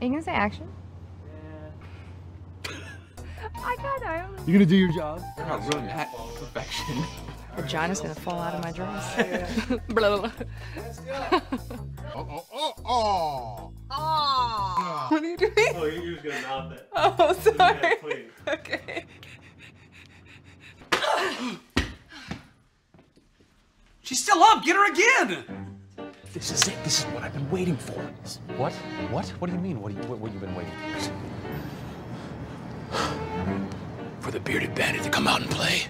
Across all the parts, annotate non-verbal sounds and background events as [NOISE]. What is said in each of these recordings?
Are you gonna say action? Yeah. I got I don't You gonna do your job? You're not ruining that [LAUGHS] perfection. Vagina's gonna fall out of my dress. [LAUGHS] [LAUGHS] blah, blah, blah. Oh, oh, oh, oh. What are you doing? Oh, you're just gonna mouth it. Oh, sorry. Yeah, please. Okay. [GASPS] She's still up. Get her again. This is it. This is what I've been waiting for. What? What? What do you mean? What, do you, what, what you been waiting for? For the bearded bandit to come out and play.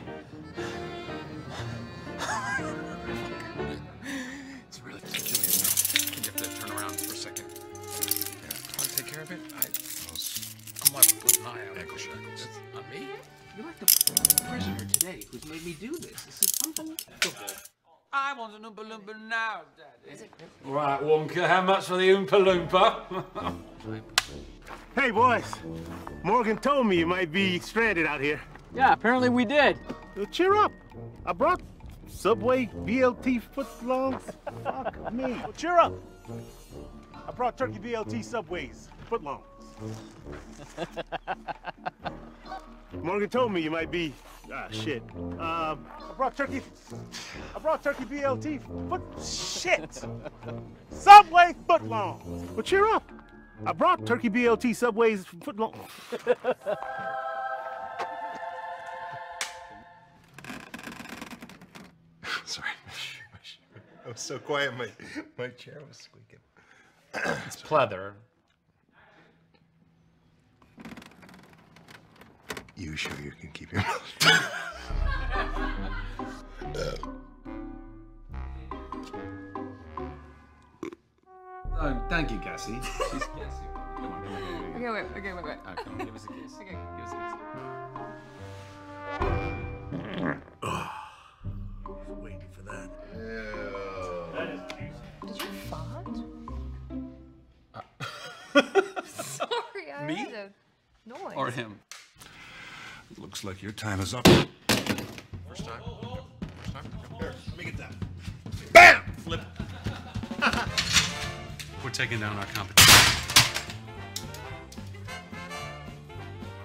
It's really Julian. Can you have to turn around for a second? Yeah, want to take care of it? I, I'm like put an eye out. Ankle shackles. On me? You're like the prisoner today who's made me do this. This is unbelievable. I want an Oompa Loompa now, Daddy. Right, Wonka, how much for the Oompa Loompa? [LAUGHS] Hey, boys. Morgan told me you might be stranded out here. Yeah, apparently we did. Well, cheer up. I brought Subway BLT footlongs. Fuck me. Well, cheer up. I brought Turkey BLT Subways footlongs. [LAUGHS] Morgan told me you might be. Ah, shit. Um, I brought Turkey. I brought Turkey BLT foot. Shit. Subway footlongs. But cheer up. I brought Turkey BLT Subways footlongs. [LAUGHS] Sorry. [LAUGHS] I was so quiet, my, my chair was squeaking. It's pleather. You sure you can keep your mouth? [LAUGHS] Oh, thank you, Cassie. [LAUGHS] She's Cassie. Come on, come on, come on. Okay, wait, okay, wait, wait. Uh, come on, give us a kiss. Okay. Give us a kiss. Waiting for that. Did you fart? [LAUGHS] Sorry, I Me? heard a noise. Or him. Looks like your time is up. First time? First time? Here, let me get that. BAM! Flip. [LAUGHS] We're taking down our competition.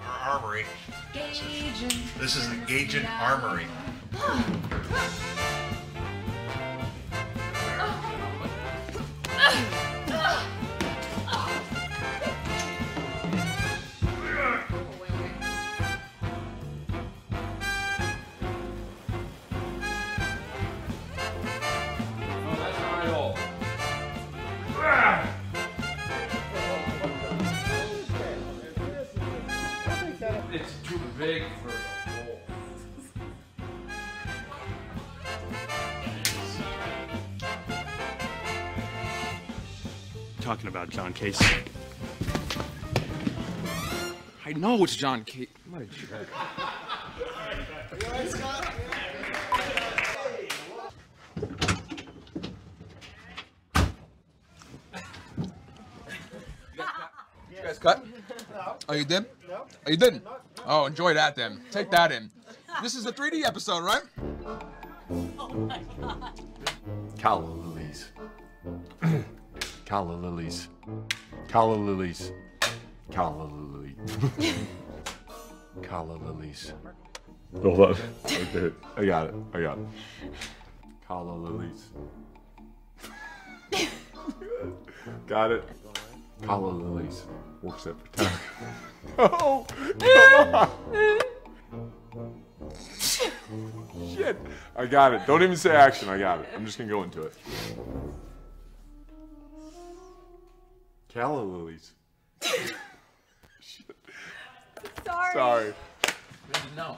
Our armory. Gauging. This is the Gaijin Armory. [GASPS] Oh, [LAUGHS] It's too big for a hole. Talking about John Casey. I know it's John Casey. What a jerk. You guys cut? Oh, you did? No. Oh, you didn't? Oh, enjoy that then. Take that in. This is a 3D episode, right? Calla [CLEARS THROAT] lilies. Calla lilies. Calla lilies. Calla lilies. Calla lilies. Hold on. Okay. I got it. I got it. Calla lilies. [LAUGHS] got it. Calla lilies. Works every time. Oh, come [LAUGHS] on. Shit. I got it. Don't even say action. I got it. I'm just gonna go into it. Calla lilies. [LAUGHS] Sorry. Sorry. No.